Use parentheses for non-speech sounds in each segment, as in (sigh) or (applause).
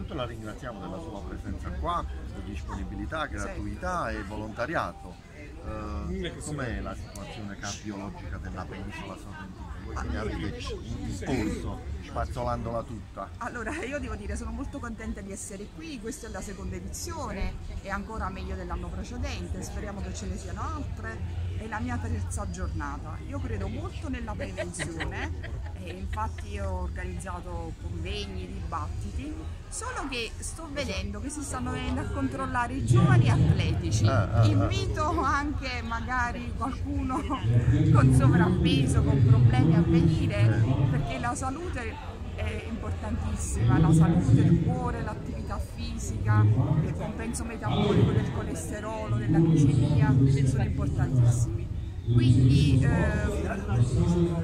innanzitutto la ringraziamo della sua presenza qua, disponibilità, gratuità e volontariato. Eh, com'è la situazione cardiologica della penisola sorrentina? Che avete in polso, spazzolandola tutta. Allora, io devo dire, sono molto contenta di essere qui, questa è la seconda edizione, è ancora meglio dell'anno precedente, speriamo che ce ne siano altre, è la mia terza giornata. Io credo molto nella prevenzione e infatti ho organizzato convegni, dibattiti, solo che sto vedendo che si stanno venendo a controllare i giovani atletici. Ah, ah, Invito anche magari qualcuno (laughs) con sovrappeso, con problemi a venire, perché la salute è importantissima, la salute del cuore, l'attività fisica, il compenso metabolico del colesterolo, della glicemia sono importantissimi. Quindi eh,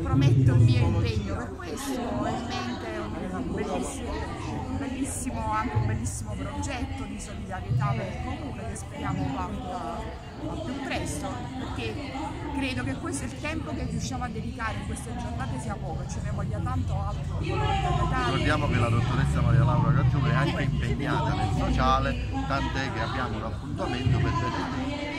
prometto il mio impegno per questo, ho in mente un bellissimo, bellissimo, anche un bellissimo progetto di solidarietà per il comune che speriamo parta al più presto, perché credo che questo è il tempo che riusciamo a dedicare in queste giornate sia poco, ce ne voglia tanto altro. Ricordiamo che la dottoressa Maria Laura Caggione è anche impegnata nel sociale, tant'è che abbiamo un appuntamento per vedere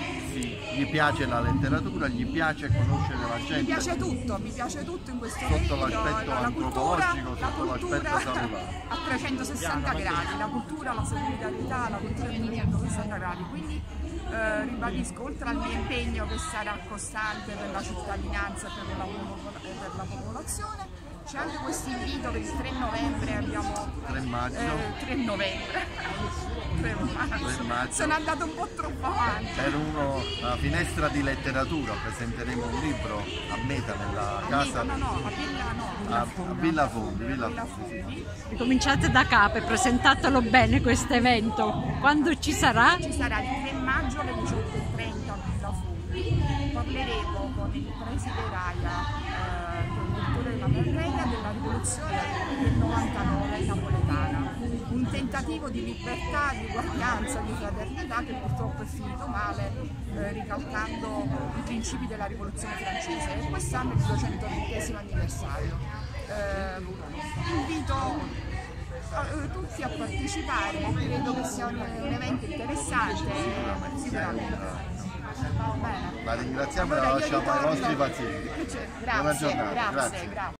gli piace la letteratura, gli piace conoscere la gente. Mi piace tutto, mi piace tutto in questo Sotto periodo, l'aspetto la, la cultura, antropologico, la sotto cultura l'aspetto salutare. a 360 gradi, la cultura, la solidarietà, la cultura di 360 gradi. Quindi eh, ribadisco, oltre al mio impegno che sarà costante per la cittadinanza e per la, per la popolazione, c'è anche questo invito per il 3 novembre abbiamo 3 maggio. eh, 3 novembre 3 maggio. 3 maggio. sono andato un po' troppo avanti Per uno, una finestra di letteratura presenteremo un libro a Meta nella casa no no a Villa no a, a Villa Fondi, Villa Villa Fondi, sì. Fondi. Ricominciate da capo e presentatelo bene questo evento. Quando ci sarà? Ci sarà il 3 maggio alle 18.30 a Villa Fondi. Parleremo con il preside Raia, eh, con il dottore Emanuele Della rivoluzione del 99 napoletana. Un tentativo di libertà, di uguaglianza, di fraternità che purtroppo è finito male, eh, ricalcando i principi della rivoluzione francese. E quest'anno è il 220 anniversario. Eh, invito eh, tutti a partecipare, credo che sia un, un evento interessante, sicuramente. Va bene. La ringraziamo e la Allora, lasciamo ai vostri pazienti. Buona giornata, grazie, grazie. grazie.